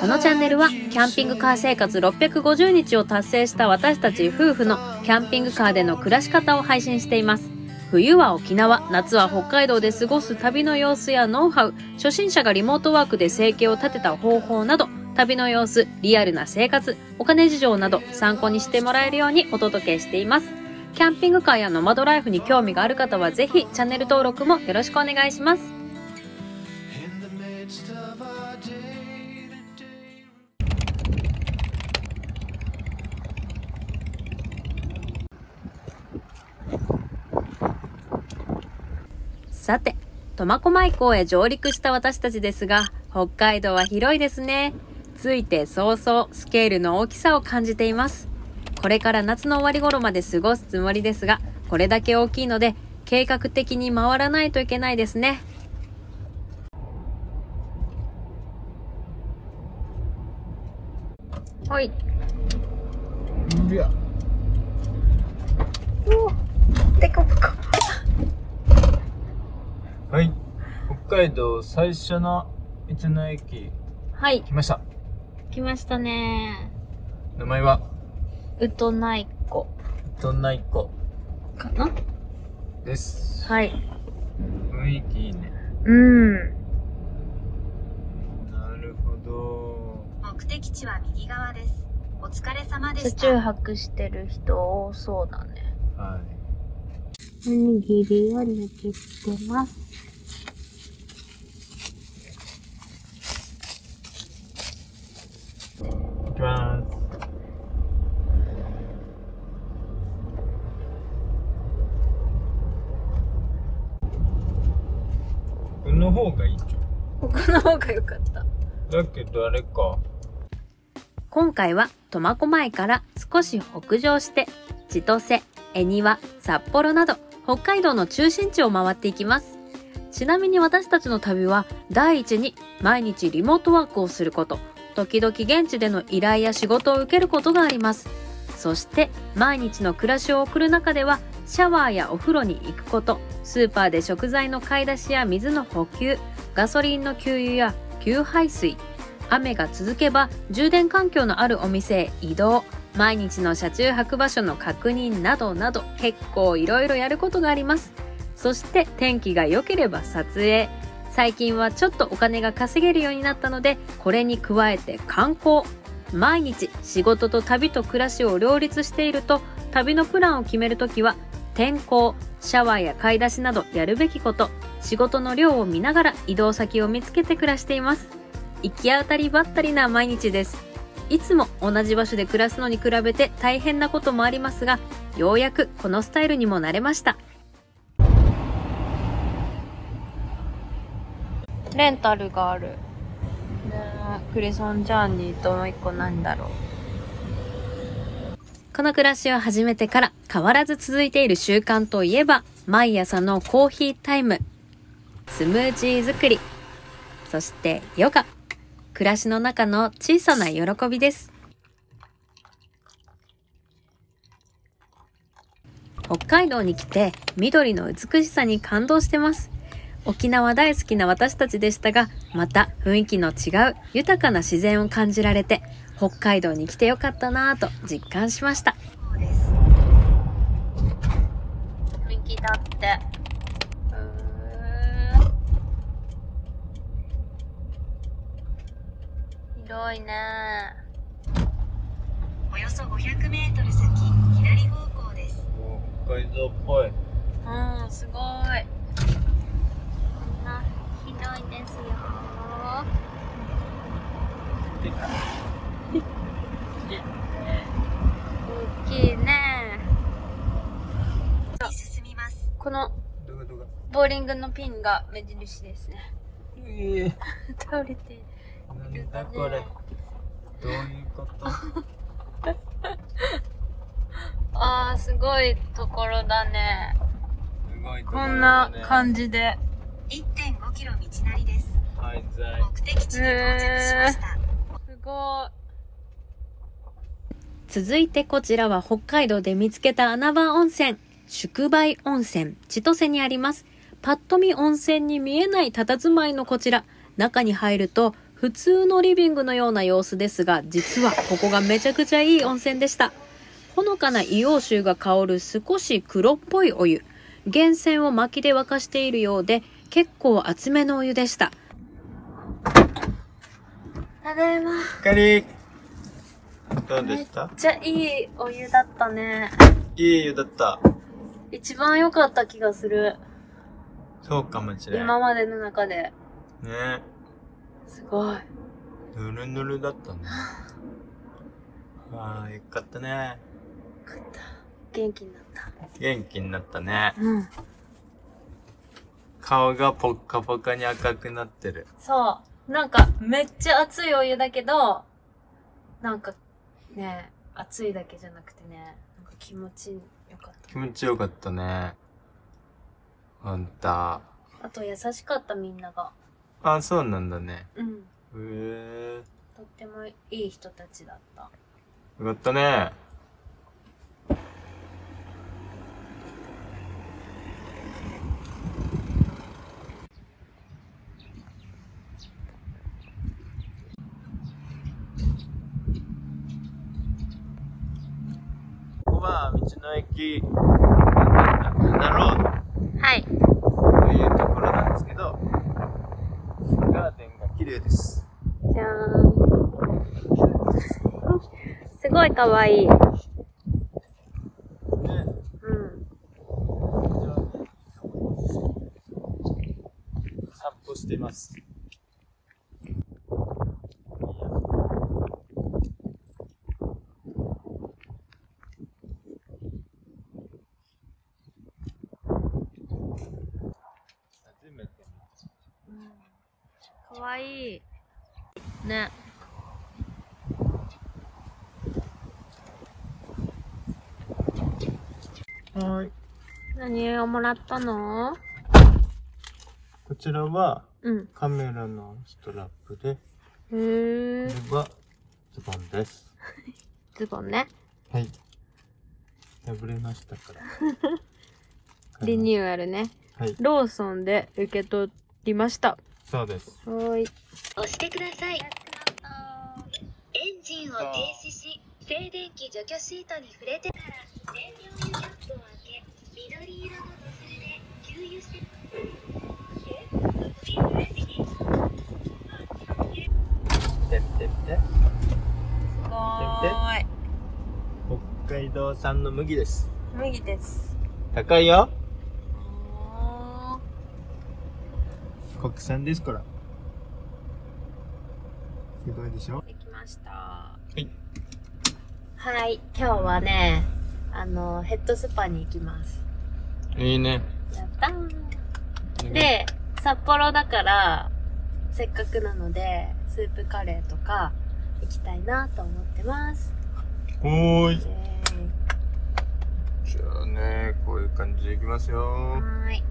このチャンネルはキャンピングカー生活650日を達成した私たち夫婦のキャンピングカーでの暮らし方を配信しています。冬は沖縄夏は北海道で過ごす旅の様子やノウハウ初心者がリモートワークで生計を立てた方法など旅の様子リアルな生活お金事情など参考にしてもらえるようにお届けしています。キャンピングカーやノマドライフに興味がある方はぜひチャンネル登録もよろしくお願いします。さて、苫小牧港へ上陸した私たちですが、北海道は広いですね。ついて早々、スケールの大きさを感じています。これから夏の終わり頃まで過ごすつもりですが、これだけ大きいので、計画的に回らないといけないですね。はい。いや、でこぼこ。はい。北海道最初の道の駅はい。来ました。来ましたね。名前は、うとないこどんないこかな？です。はい。雰囲気いいね。うん。なるほど。目的地は右側です。お疲れ様で車した。中泊してる人多そうだね。はい。おにぎりを抜きしてます。行きます。この方がいいじここの方が良かった。だけどあれか。今回は苫小牧から少し北上して千歳、恵庭、札幌など北海道の中心地を回っていきます。ちなみに私たちの旅は第一に毎日リモートワークをすること、時々現地での依頼や仕事を受けることがあります。そして毎日の暮らしを送る中ではシャワーやお風呂に行くこと、スーパーで食材の買い出しや水の補給、ガソリンの給油や給排水、雨が続けば充電環境のあるお店へ移動。毎日の車中泊場所の確認などなど結構いろいろやることがあります。そして天気が良ければ撮影。最近はちょっとお金が稼げるようになったのでこれに加えて観光。毎日仕事と旅と暮らしを両立していると旅のプランを決めるときは天候シャワーや買い出しなどやるべきこと仕事の量を見ながら移動先を見つけて暮らしています。行き当たりばったりな毎日です。いつも同じ場所で暮らすのに比べて大変なこともありますが、ようやくこのスタイルにも慣れました。レンタルがある。ねえクリソンジャーニーともう一個なんだろう。この暮らしを始めてから変わらず続いている習慣といえば、毎朝のコーヒータイム、スムージー作り、そしてヨガ。暮らしの中の小さな喜びです。北海道に来て緑の美しさに感動してます。沖縄大好きな私たちでしたが、また雰囲気の違う豊かな自然を感じられて、北海道に来てよかったなぁと実感しました。右だって。広いねおよそ500メートル先、左方向です。お北海道っぽい。うん、すごい。こんな広いですよ。大きいね。に進みます。このボーリングのピンが目印ですね。ええ 倒れてなんだこれ。どういうことあー、すごいところだね。すごいとこころんなだね感じで。1.5キロ道なりです。はい、在。目的地に到着しました。すごい。続いてこちらは北海道で見つけた穴場温泉、宿梅温泉、千歳にあります。パッと見温泉に見えない佇まいのこちら。中に入ると普通のリビングのような様子ですが、実はここがめちゃくちゃいい温泉でした。ほのかな硫黄臭が香る少し黒っぽいお湯。源泉を薪で沸かしているようで、結構厚めのお湯でした。ただいま。かりどうでした？めっちゃいいお湯だったね。いい湯だった。一番良かった気がする。そうかもしれん。今までの中で。ねすごい。ぬるぬるだったね。ああ、よかったね。よかった。元気になった。元気になったね。うん。顔がポッカポカに赤くなってる。そう。なんか、めっちゃ熱いお湯だけど、なんか、ね、熱いだけじゃなくてね、なんか気持ちよかっ気持ちよかったね。あんた。た。あと優しかったみんなが。あ、そうなんだね。うん。へえとってもいい人たちだった。よかったね。ここは道の駅、花ロードはい。というところなんですけど、ガーデンが綺麗です。じゃーん。すごいかわいい。ね、うん。散歩してます。かわいい。ね。はい。何をもらったの？こちらはうん。カメラのストラップで、へえこ。れはズボンです。ズボンね。はい。破れましたから。リニューアルね。はい。ローソンで受け取りました。そうです。はーい。押してくださいエンジンを停止し静電気除去シートに触れてから燃料油キャップを開け緑色のノズルで給油しててってって。すごーい。北海道産の麦です。麦です。高いよ。国産ですから。すごいでしょ？できました。はい。はい。今日はね、あの、ヘッドスパに行きます。いいね。やったー。で、札幌だから、せっかくなので、スープカレーとか行きたいなと思ってます。おーい。じゃあね、こういう感じでいきますよ。はーい。はい。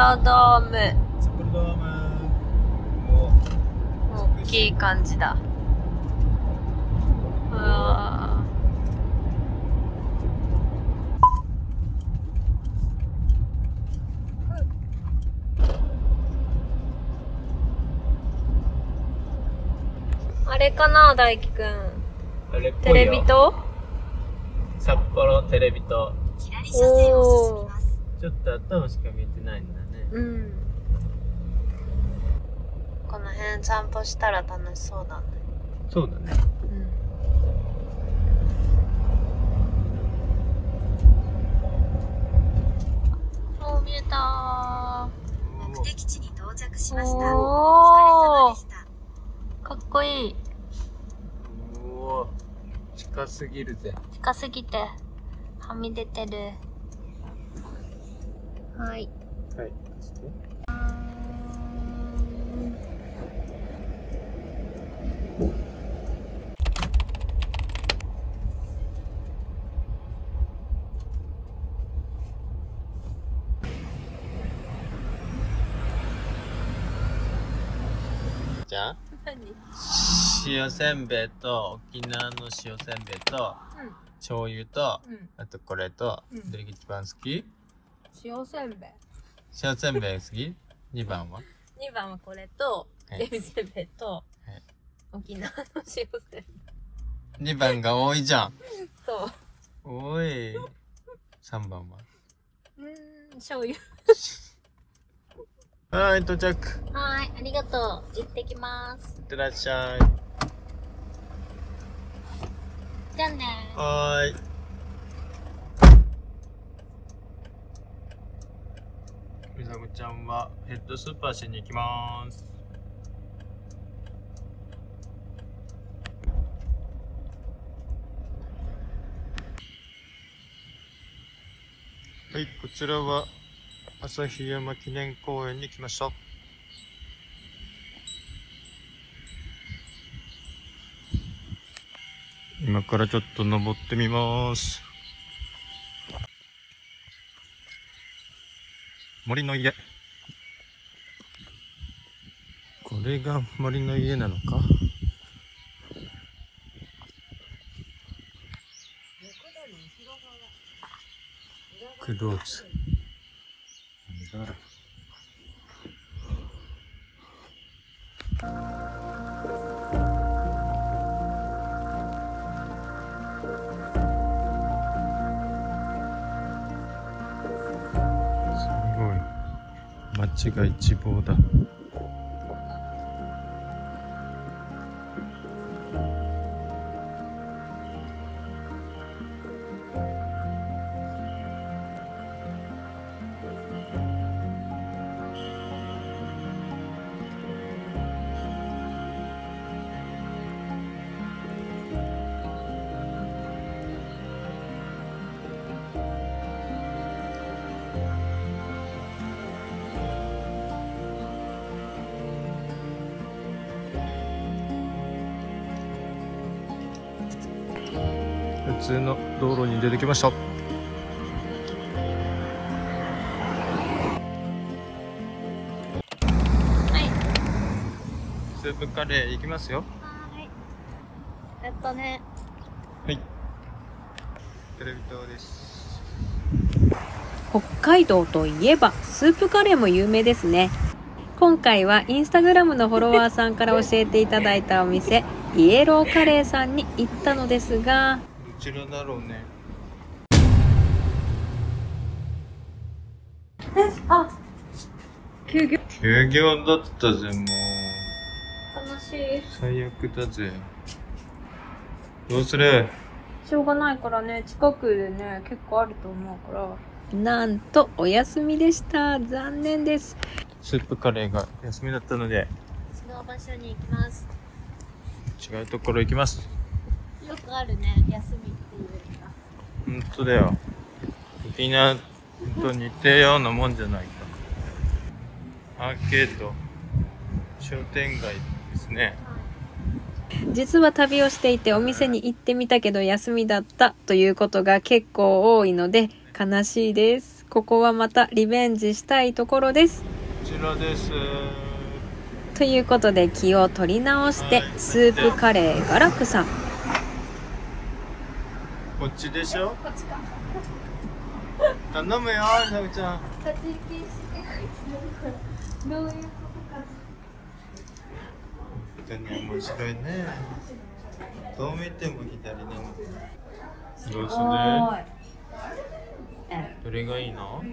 札幌ドーム。札幌ドーム。も大きい感じだ。うわーあれかな大輝くん。テレビ塔？札幌テレビと、左車線を進みますちょっと頭しか見えてないんだね。うん。この辺散歩したら楽しそうだね。そうだね。うん。もう見えた。目的地に到着しました。お疲れ様でした。かっこいい。うわ近すぎるぜ。近すぎてはみ出てる。はい。はい。塩せんべいと沖縄の塩せんべいとうん。醤油とうん。あとこれと、うんどれが一番好き？塩せんべい。塩せんべい好き ?2 番は？2番はこれと、はいエビせんべいと、はい沖縄の塩せんべい。2番が多いじゃんそう。おい3番は？うーん、醤油。はい到着いはーい、ありがとう。行ってきます。ってらっしゃいじゃあね。はーい。みさこちゃんはヘッドスーパーしに行きます。はいこちらは旭山記念公園に来ました。今からちょっと登ってみます。森の家。これが森の家なのか？クローズちが一望だ。通の道路に出てきましたはい。スープカレーいきますよはーい。やったね。はいテレビ塔です北海道といえばスープカレーも有名ですね今回はインスタグラムのフォロワーさんから教えていただいたお店イエローカレーさんに行ったのですがどちらだろうね。あ休業？休業だったぜもう。悲しい。最悪だぜ。どうする？しょうがないからね近くでね結構あると思うから。なんとお休みでした。残念です。スープカレーが休みだったので。違う場所に行きます。違うところ行きますよくあるね休みっていうのが本当だよ。沖縄と似てようなもんじゃないか。アーケード商店街ですね。実は旅をしていてお店に行ってみたけど休みだったということが結構多いので悲しいです。ここはまたリベンジしたいところです。こちらです。ということで気を取り直してスープカレーガラクさんこっちでしょ？こっちか。頼むよなぐちゃん。立ち消しどういうことか本当に面白いね。どう見ても左する。どれがいいの？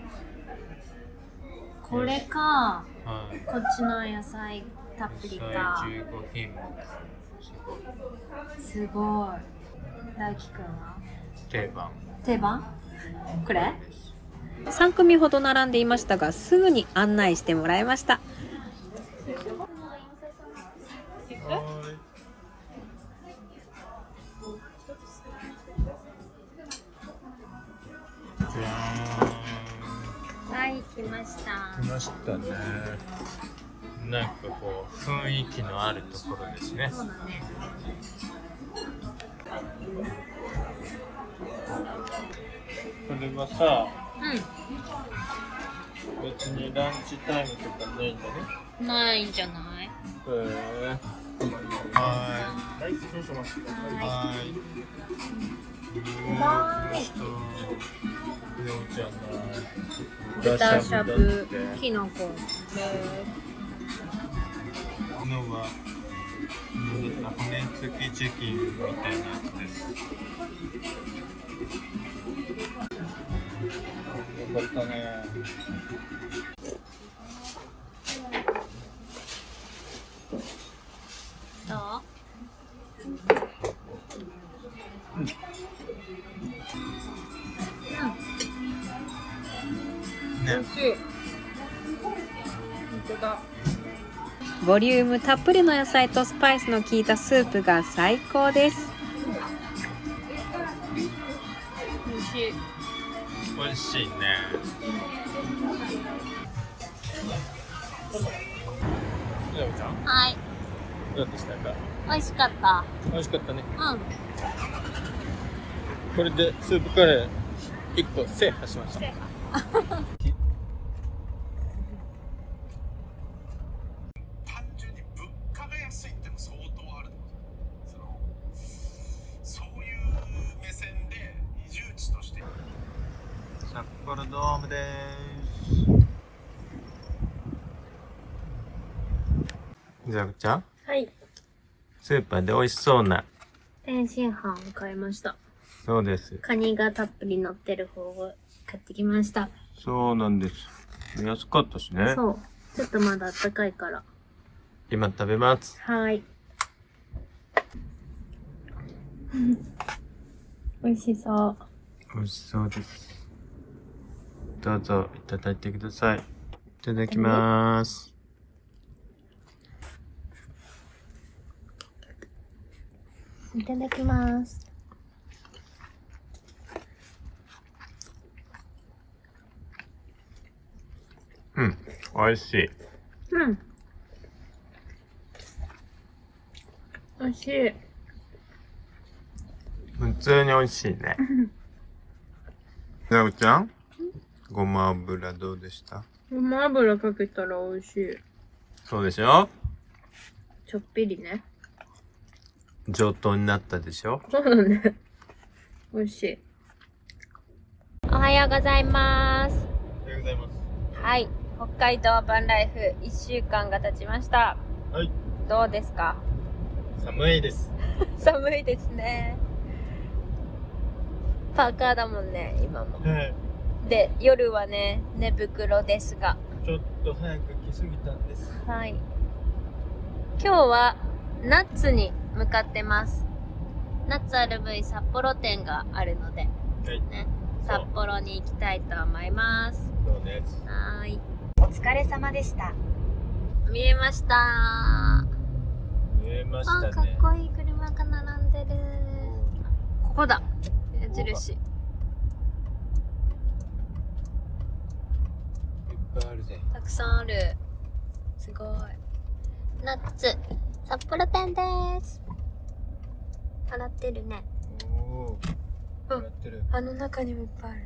これか。はい。こっちの野菜たっぷり野か菜15品目。すごいすごい。大輝くんは？定番。定番？これ？3組ほど並んでいましたがすぐに案内してもらいました。はい来ました。来ましたね。なんかこう雰囲気のあるところですね。そうだね。これはさう別にランチタイムとかないんだね。ん。ないんじゃない？へえはい。はい失礼しますはい。はーいレオちゃんの豚しゃぶきのこ。のはうん骨付きチキンみたいなやつですよかったね。どう？ねボリュームたっぷりの野菜とスパイスの効いたスープが最高です。美味しいね。はい、どうでしたか？美味しかった。美味しかったね。うん。これでスープカレー1個制覇しましたじゃあちゃんはい。スーパーで美味しそうな天津飯を買いました。そうですカニがたっぷり乗ってる方を買ってきました。そうなんです安かったしねそう。ちょっとまだあったかいから。今食べますはい。美味しそう。美味しそうですどうぞいただいてくださいいただきますいただきます。うん美味しいうん。美味しい。普通に美味しいねなおちゃん？ごま油どうでした？ごま油かけたら美味しい。そうでしょ？ちょっぴりね。上等になったでしょ？そうだね。美味しい。おはようございます。おはようございますはい。北海道バンライフ1週間が経ちました。はいどうですか？寒いです 寒いですね。パーカーだもんね、今も。はいで、夜はね、寝袋ですが。ちょっと早く来すぎたんですはい。今日は、ナッツに向かってます。ナッツ RV 札幌店があるので、はいね、札幌に行きたいと思います。そうですはーい。お疲れ様でした見えました見えましあ、たねかっこいい車が並んでる。ここだ。矢印。いっぱいあるぜたくさんある。すごい。ナッツ、札幌店です。洗ってるね。おおうんやってるあの中にもいっぱいある。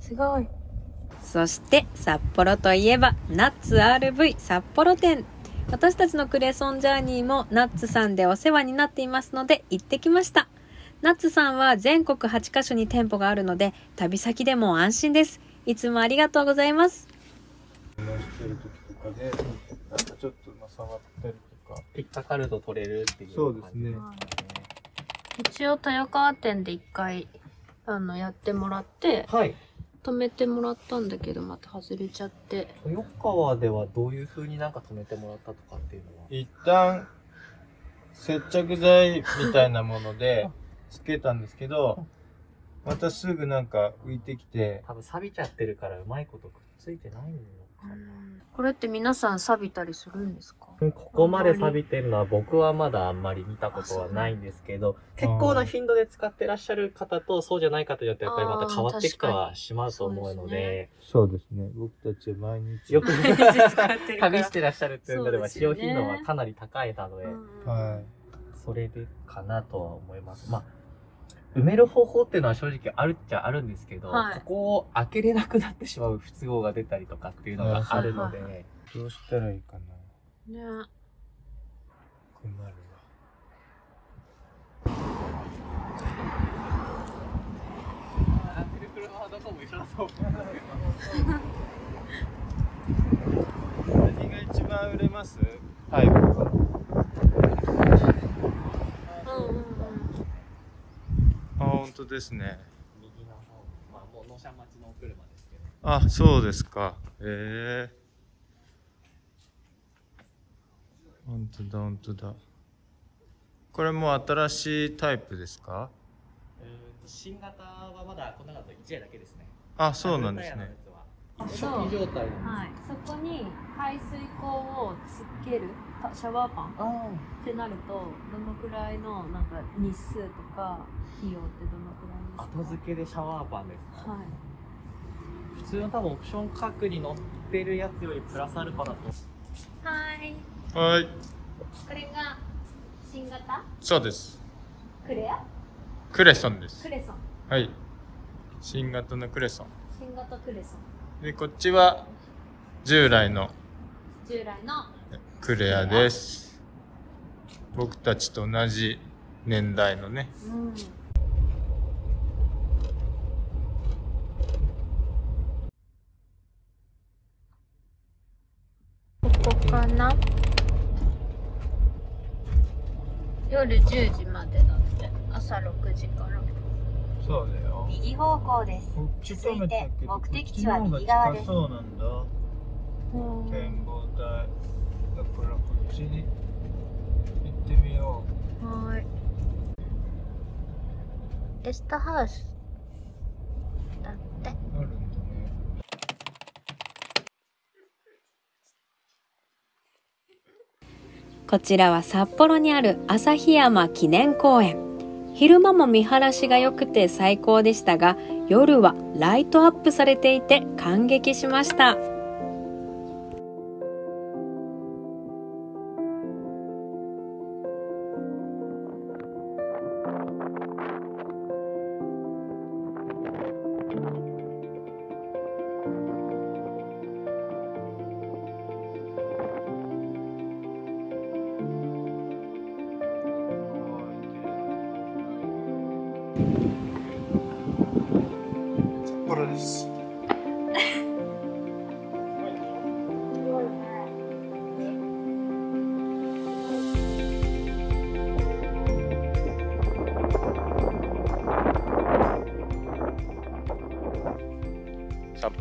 すごい。そして、札幌といえば、ナッツ RV 札幌店。私たちのクレソンジャーニーもナッツさんでお世話になっていますので、行ってきました。ナッツさんは全国8カ所に店舗があるので、旅先でも安心です。いつもありがとうございます。なんかちょっとまあ触ったりとか引っかかると取れるっていうそうですね一応豊川店で一回、あの、やってもらって、はい止めてもらったんだけど、また外れちゃって。豊川ではどういう風になんか止めてもらったとかっていうのは？一旦接着剤みたいなものでつけたんですけどまたすぐなんか浮いてきて、多分錆びちゃってるからうまいことくっついてないのかな。これって皆さん錆びたりするんですか？ここまで錆びてるのは僕はまだあんまり見たことはないんですけど、結構な頻度で使ってらっしゃる方とそうじゃない方によってやっぱりまた変わってきてはしまうと思うので、そうですね。僕たちは毎日。よく毎日使ってるから 試してらっしゃるっていうのでは使用頻度はかなり高いなので、はい。それでかなとは思います。まあ、埋める方法っていうのは正直あるっちゃあるんですけど、はいここを開けれなくなってしまう不都合が出たりとかっていうのがあるので、はいはいどうしたらいいかな。ね困るわ。車はどこも一緒だと思何が一番売れます？タイプが。うんうんうんあ、本当ですね。右の方、まあもう納車待ちのお車ですけど。あ、そうですか。ええ本当だ、本当だ。これもう新しいタイプですか？えーと新型はまだこの中だと1台だけですね。あ、そうなんですね。ダブルタイヤのやつは。初期状態。はい、そこに排水口をつけるたシャワーパンあってなるとどのくらいのなんか日数とか費用ってどのくらいですか？後付けでシャワーパンです。はい普通の多分オプション価格に載ってるやつよりプラスアルファだと。はいはい。これが新型？そうです。クレア？クレソンですク。レソンはい。新型のクレソン。新型クレソンで、こっちは従来の従来の？クレアです。僕たちと同じ年代のね。うんここかな夜10時までだって。朝6時から。そうだよ。右方向です。こっち止めたけど、目的地は右側です。そうなんだ。展望台。だからこっちに。行ってみよはい。レストハウスだってう。あるんだね。こちらは札幌にある旭山記念公園。昼間も見晴らしが良くて最高でしたが夜はライトアップされていて感激しました。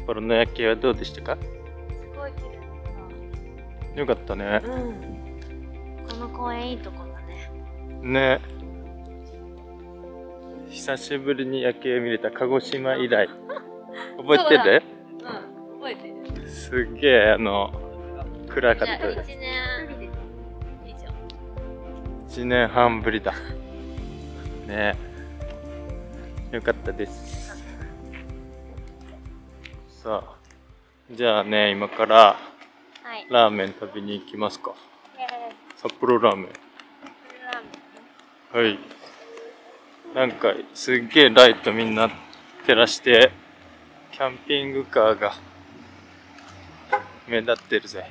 幌の夜景はどうでしたか？すごい綺麗よかったね。うん。この公園いいとこだね。ね。久しぶりに夜景見れた鹿児島以来。覚えてる？うん覚えてる。すっげえあの暗かった。じゃあ1年以上。1年半ぶりだ。ね。よかったですさあじゃあね今からはい。ラーメン食べに行きますか。え札幌ラーメン。ーラーメン。はい。なんか、すっげえライトみんな照らして、キャンピングカーが目立ってるぜ。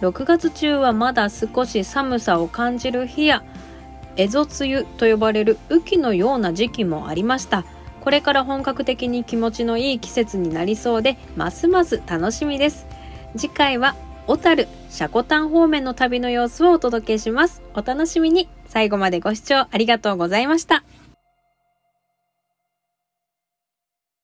6月中はまだ少し寒さを感じる日や蝦夷梅雨と呼ばれる雨季のような時期もありました。これから本格的に気持ちのいい季節になりそうでますます楽しみです。次回は小樽積丹方面の旅の様子をお届けします。お楽しみに。最後までご視聴ありがとうございました。